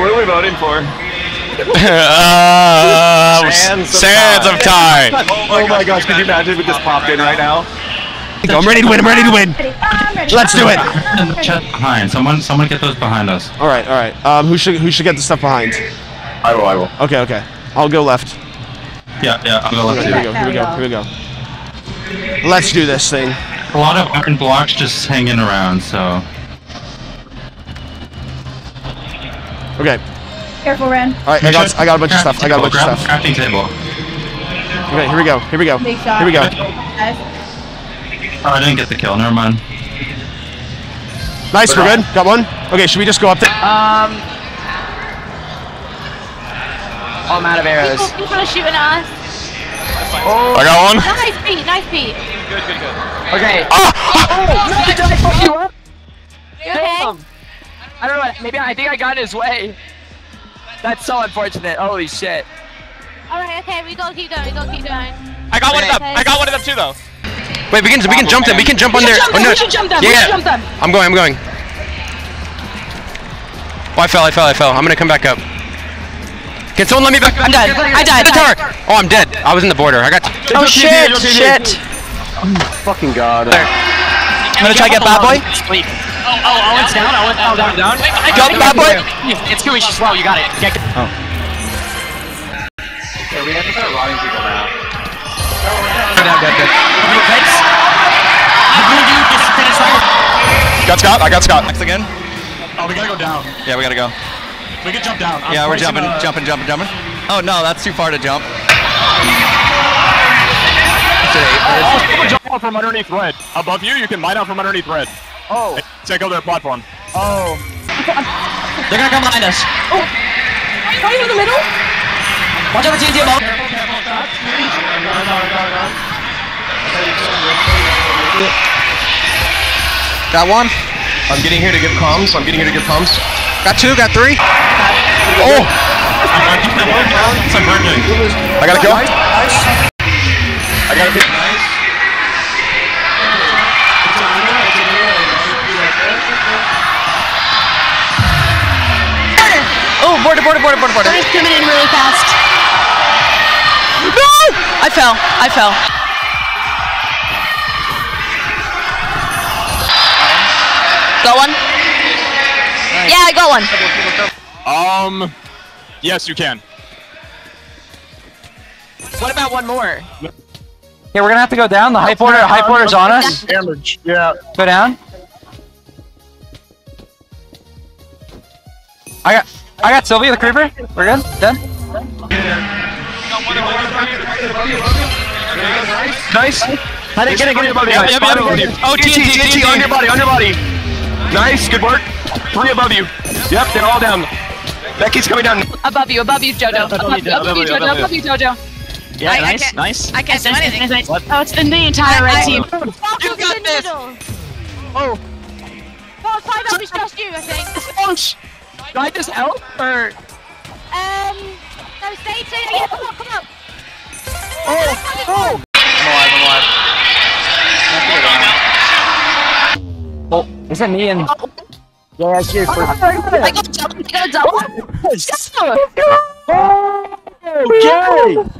What are we voting for? uh, Sands of sands of time. Oh my gosh, could you imagine if it just popped in right now? I'm ready to win. I'm ready to win. Let's do it. And check behind. Someone, someone get those behind us. All right, all right. Um, who should who should get the stuff behind? I will, I will. Okay, okay. I'll go left. Yeah, yeah. I'll go Okay, left here we go. Here we go. Here we go. Let's do this thing. A lot of iron blocks just hanging around. So Okay. Careful, Ren. All right. I got I got a bunch of stuff. I got a bunch of stuff. Crafting table. Okay. Here we go. Here we go. Big shot. Here we go. Oh, I didn't get the kill. Never mind. Nice. We're good. Got one. Okay. Should we just go up there? Um. Oh, I'm out of arrows. People, people are shooting at us. I got one. Nice Pete, nice Pete. Okay. Ah! Did I fuck you up? You okay? Damn. I don't know. Maybe I think I got in his way. That's so unfortunate. Holy shit. Alright, okay, we gotta keep going, we gotta keep going. I got one of them. Okay. I got one of them too, though. Wait. We can we can jump them. We can jump on there. Oh, no. we should jump them, we Yeah. should jump them. I'm going. I'm going. Oh, I fell. I fell. I fell. I'm gonna come back up. Can someone let me back? I'm dead. I died. The tower. Oh, I'm dead. I was in the border. I got. Oh shit! Shit! Oh, fucking god. I'm gonna try to get bad boy. Sleep. Oh, oh, Owen's down. Owen, oh, down, down. Jump, bad boy. It's Gooey. She's slow. You got it. Get. Oh. Yeah, we have to start rotting people now. Got Scott. I got Scott. Next again. Oh, we gotta go down. Yeah, we gotta go. We can jump down. I'm Yeah, we're jumping, uh, jumping, jumping, jumping. Oh no, that's too far to jump. Someone jump off from underneath red. Above you, you can mine out from underneath red. Oh. Check out their platform. Oh. They're gonna come behind us. Oh! Right in the middle? Watch out for TNT above. Got one. I'm getting here to give comms, I'm getting here to give comms. Got two. Got three. Oh. It's emerging. I got a kill. I got a hit. Border, border, border, border, border. Guys coming in really fast. No! I fell. I fell. Got one? Yeah, I got one. Um, yes, you can. What about one more? Okay, we're gonna have to go down. The high border, high border's on us. Damage. Yeah. Go down. I got, I got Sylvia the creeper. We're good. Done. Nice. How did get it? Get it above you. Yep, yep, yep. Above. Oh, TNT, TNT, on your body, on your body. Nice, good work. Three above you. Yep, they're all down. Becky's coming down. Above you, above you, Jojo. Above you, above you, Jojo. Above you, Jojo. Yeah, I- I nice, can't- nice. I can't do anything. Oh, it's the, the entire red team. You got this. Oh, Well, five up is just you, I think. Oh, Do I just help or? Um, no, stay two. Yeah, come on, come on. Oh, oh. Oh, is it me and? Yeah, it's your first. I got double. I got a double. Okay.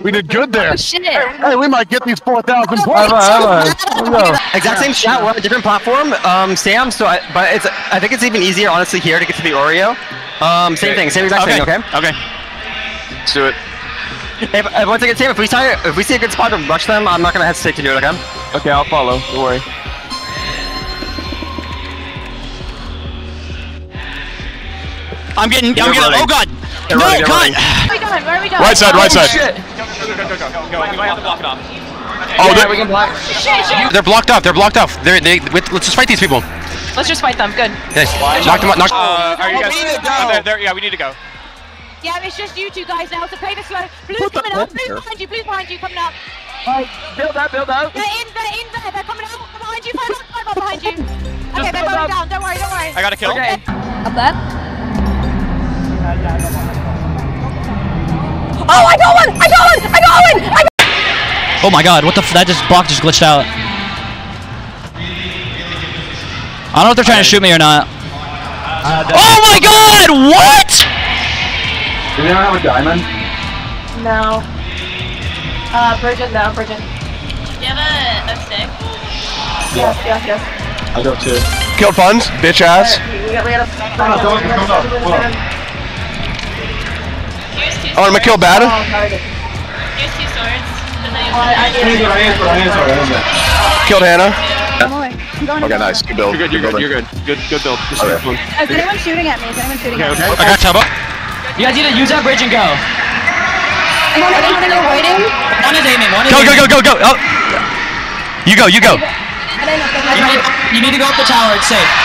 We did good there. Oh, Shit. Hey, we might get these 4,000 points. Have a, have a, let's go. Exact same shot. We're on a different platform. Um, Sam. So, I, but it's. I think it's even easier, honestly, here to get to the Oreo. Um, same thing. Same exact thing. Okay. Okay. Let's do it. If, if once again, Sam, if we try, if we see a good spot to rush them, I'm not gonna hesitate to do it. Okay. Okay, I'll follow. Don't worry. I'm getting. I'm getting. Oh god. They're No, running, God. Where are we going? Where are we going? Right side. Right side. Shit. Go, go, go, go, go. We might have to block it off. Oh, yeah, they're- we can block. Shit, shit. They're blocked off. They're blocked off. They're, they. Wait, let's just fight these people. Let's just fight them. Good. Yes. Knock them out. Knock. Uh, are you Oh, guys? we need to go. Oh, they're- they're- yeah, we need to go. Yeah, it's just you two guys now, so play the slow. Blue's Put coming up. ball there. Blue's behind you. Blue's behind you. Coming up. Alright, build up, build up. They're in. They're in there. They're coming out. Behind you. Five up. Five up behind you. Okay, they're build going down. Don't worry. Don't worry. I got a kill. Okay. Up there. Oh, I got one! I got one! I got one! I got Oh my God! What the? F that just block just glitched out. I don't know if they're trying to shoot me or not. oh my God! What? Do You have a diamond? No. Uh, Virgin, no, Virgin. Do you have a, a stick? Yes, yes, yes. I do too. Killed Punz, bitch ass. We got, we got a. Oh, I'm gonna kill bad. Oh. Here's two swords. Does anyone Oh. Killed Hannah. I'm going Okay, nice. Good build. You're good, you're good, you're good. Good, good build. Just Okay. keep going. Oh, is anyone shooting at me? Is anyone shooting at me? I got Tubbo. You guys need to use that bridge and go. I'm gonna, I'm go waiting. One is aiming. One is Go, go, aiming. go, go, go. Oh. You go, you go. I didn't know You need, you need to go up the tower. It's safe.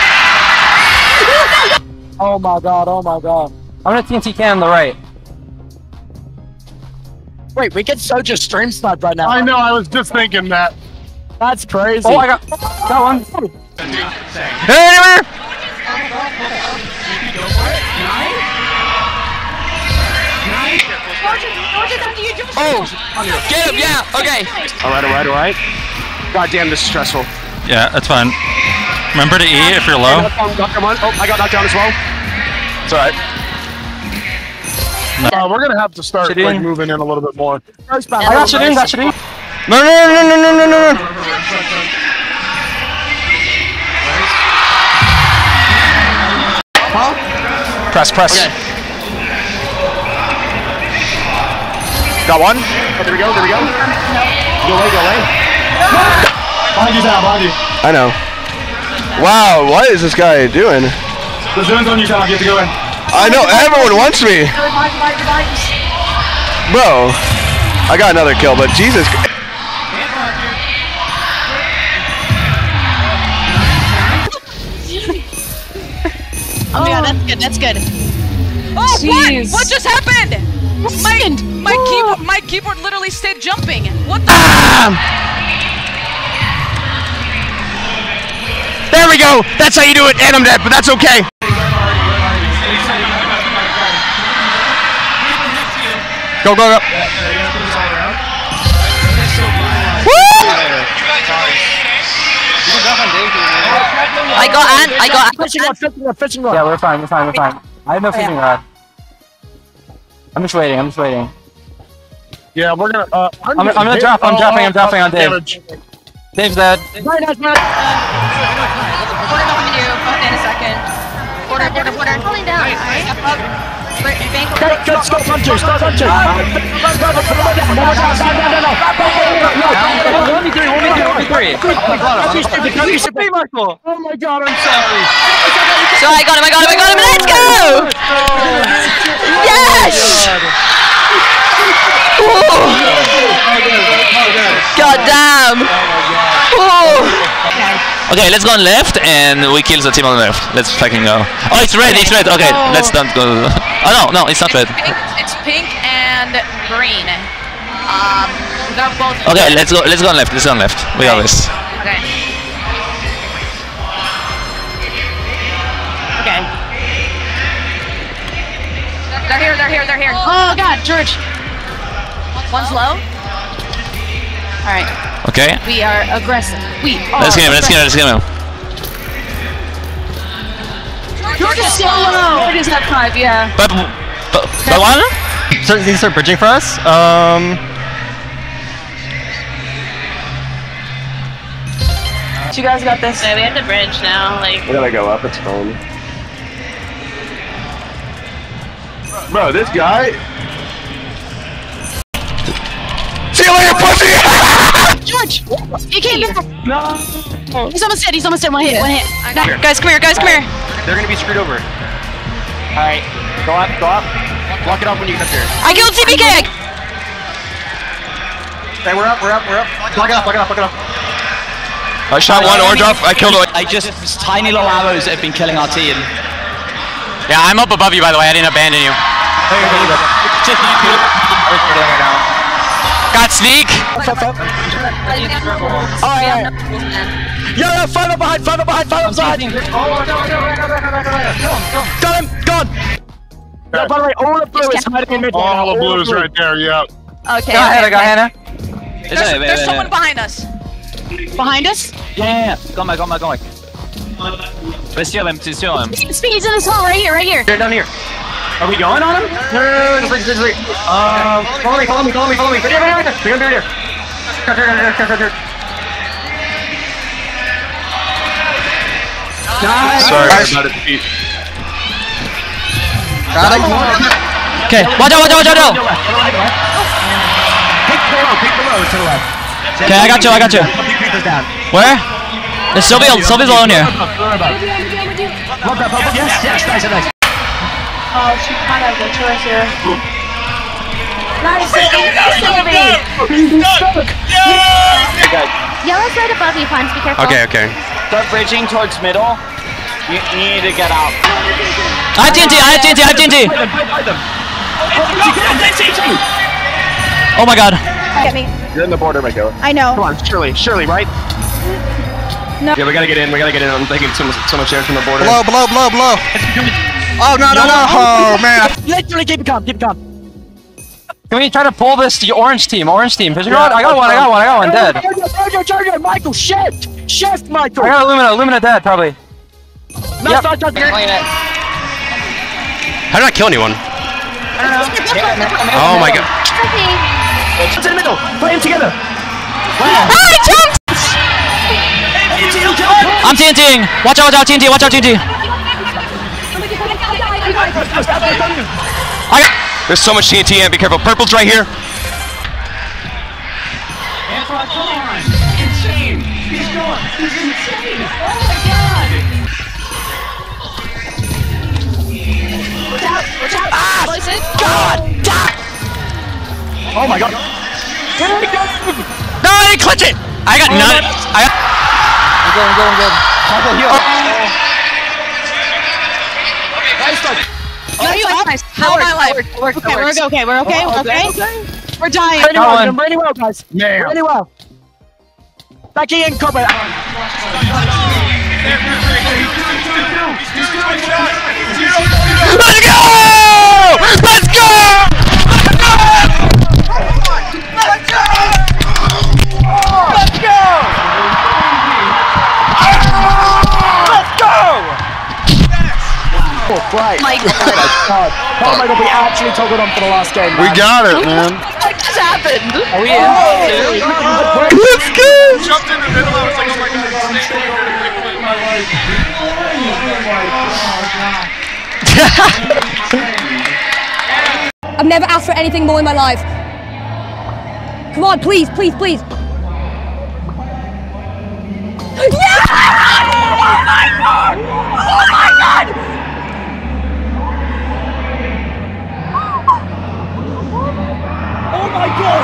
Oh my god, oh my god. I'm gonna TNT cannon the right. Wait, we get so just stream sniped right now. I know. I was just thinking that. That's crazy. Oh, I got, got one. Hey, Oh, get him, yeah, okay. All right, all right, all right. God damn, this is stressful. Yeah, that's fine. Remember to E if you're low. Knocked down one. Oh, I got knocked down as well. It's all right. Uh, we're gonna have to start Shit in. like moving in a little bit more. I got you in, got you in. No, no, no, no, no, no, no, no. Press, press. Got one. Oh, there we go. There we go. Go away. Go away. Behind you, Sam, behind you. I know. Wow, what is this guy doing? The zone's on you, Sam, you have to go in. I know everyone wants me, bro. I got another kill, but Jesus. Oh my god, that's good, that's good. Oh, what? What just happened? My, my keyboard my keyboard literally stayed jumping. What the ah. There we go. That's how you do it, and I'm dead, but that's okay. Go, go, go. I got Ant. I got Fishing rod, fishing rod, fishing rod. Yeah, we're fine, we're fine, we're fine. I have no fishing rod. I'm just waiting, I'm just waiting. Yeah, we're gonna. Uh, I'm, I'm gonna drop, I'm dropping, I'm dropping on Dave. Dave's dead. Very nice, man. Quarter behind you. In a second. Quarter, quarter, quarter. Falling down. Alright. Good. Stupid. Oh my god, I'm sorry. So I got him, I got him, I got him. Let's go! Yes! God damn! Okay, let's go on left and we kill the team on the left. Let's fucking go. Oh, it's red, it's red. Okay, let's don't go. Oh no, no, it's not red. pink, it's pink and green. Um we got both Okay, let's go. Let's go on left. Let's go on left. We got this. Okay. Okay. They're here, they're here, they're here. Oh god, George. One's low. Alright, Okay. we are aggressive. We are Let's get him. Let's get him. Let's get him. George is so low. George is at five, yeah. But, but, but one? So these are bridging for us. Um, You guys got this. Yeah, we have the bridge now. Like, We gotta go up. It's fine. Bro, this guy. See you later, pussy. George, he came back. No. He's almost dead. He's almost dead. One hit. One hit. No, guys, come here. Guys, come here. They're gonna be screwed over. All right, go up, go up. Block it off when you get up here. I killed CPK. Hey, we're up, we're up, we're up. Block it up, block it up, block it up. I shot one orange off. I killed one. I just tiny little arrows that have been killing our team. Yeah, I'm up above you, by the way. I didn't abandon you. Just Got sneak. Alright. Yo, yo, five up behind, five up behind, five up behind. Got him, gone. No, by the way, all the blue is hiding in mid. All the blues right there. Yeah. Okay. Got Hannah, got Hannah. There's, there's someone behind us. Behind us? Yeah, yeah. Come back, come back, come back. C'est sur them, c'est sur them. Speed, he's in this hole right here, right here. They're down here. Are we going on him? No, no, no, no, just wait, just wait. Um, follow me, follow me, follow me, follow me. Right here, right here, right here. They're gonna be right here. Cut, cut, cut, cut, cut, cut. Nice. Sorry about it, Pete. Okay, watch out, watch out, watch out, watch out. Pick below, pick below to the left. Okay, I got you, I got you. Pick Peter's down. Where? Is Sylvia, Sylvia's alone here. Love that, bubble. Yes, yes, nice, nice. Oh, she kind of the choice here. Nice, Sylvie! Yellow's right above you, Punz. Be careful. Okay, okay. Start bridging towards middle. You, you need to get out. I have TNT, I have TNT, I have TNT. Oh, oh, oh my god. Get me. You're in the border, Mako. I know. Come on, Shirley, Shirley, right? No. Yeah, we gotta get in. We gotta get in. I'm taking so much, so much air from the border. Below, blow, below, below. Oh no, no, no! Oh man! Literally keep it calm, keep it calm. Can we try to pull this to orange team? Orange team. Physical Yeah, rod? I got one, I got one, I got one dead. Charger, charger, charger, Michael, shift! Shift, Michael! I got Illumina, Illumina dead, probably. No, Yep. stop, stop, stop. How did I kill anyone? Oh my god. Sophie. It's in the middle. Put him together. I'm TNTing. Watch out, watch out, TNT, watch out, TNT. I got. There's so much TNT, and be careful. Purple's right here. Oh my god. No, I didn't clutch it. I got none. I got. I'm good, I'm good, I'm good. Oh. Michael, heal. No, you nice. How am I alive? Okay, we're okay. We're okay. We're okay. We're dying. Pretty well, Colin. doing pretty well, guys. Yeah. Pretty well. Becky and Cobra. Let's go! Let's right. Michael. God. Oh my god, we actually toggled on for the last game. We got it, man. What just happened? Are we in? Oh Let's go! Jumped in the middle. I was like, oh my god. I've never asked for anything more in my life. Come on, please, please, please. Yeah! Oh my god! Oh my god! my God!